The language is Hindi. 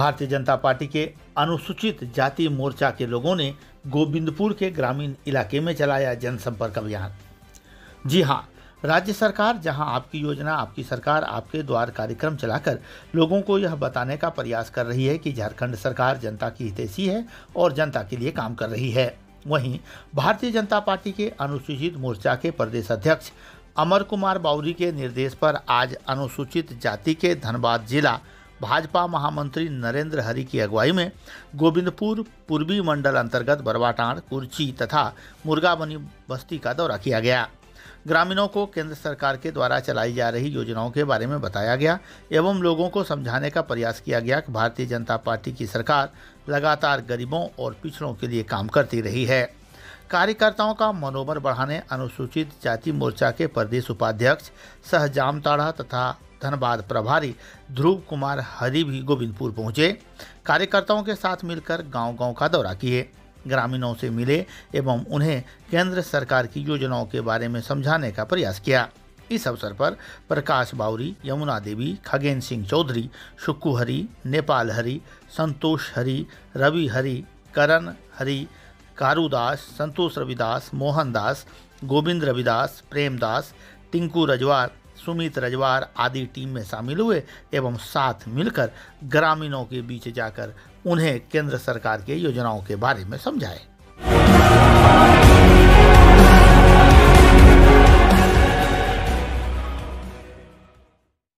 भारतीय जनता पार्टी के अनुसूचित जाति मोर्चा के लोगों ने गोविंदपुर के ग्रामीण इलाके में चलाया जनसंपर्क अभियान। जी हाँ राज्य सरकार जहाँ आपकी योजना, आपकी सरकार आपके द्वार कार्यक्रम चलाकर लोगों को यह बताने का प्रयास कर रही है कि झारखंड सरकार जनता की हितैषी है और जनता के लिए काम कर रही है। वहीं भारतीय जनता पार्टी के अनुसूचित मोर्चा के प्रदेश अध्यक्ष अमर कुमार बाउरी के निर्देश पर आज अनुसूचित जाति के धनबाद जिला भाजपा महामंत्री नरेंद्र हरि की अगुवाई में गोविंदपुर पूर्वी मंडल अंतर्गत बरवाटाड़, कुर्ची तथा मुर्गाबनी बस्ती का दौरा किया गया। ग्रामीणों को केंद्र सरकार के द्वारा चलाई जा रही योजनाओं के बारे में बताया गया एवं लोगों को समझाने का प्रयास किया गया कि भारतीय जनता पार्टी की सरकार लगातार गरीबों और पिछड़ों के लिए काम करती रही है। कार्यकर्ताओं का मनोबल बढ़ाने, अनुसूचित जाति मोर्चा के प्रदेश उपाध्यक्ष सह जामताड़ा तथा धनबाद प्रभारी ध्रुव कुमार हरि भी गोविंदपुर पहुँचे। कार्यकर्ताओं के साथ मिलकर गांव-गांव का दौरा किए। ग्रामीणों से मिले एवं उन्हें केंद्र सरकार की योजनाओं के बारे में समझाने का प्रयास किया। इस अवसर पर प्रकाश बाउरी, यमुना देवी, खगेन सिंह चौधरी, शुक्कू हरि, नेपाल हरि, संतोष हरि, रवि हरि, करण हरि, कारूदास, संतोष रविदास मोहनदास गोविंद रविदास प्रेमदास टिंकू रजवार सुमित रजवार आदि टीम में शामिल हुए एवं साथ मिलकर ग्रामीणों के बीच जाकर उन्हें केंद्र सरकार के योजनाओं के बारे में समझाए।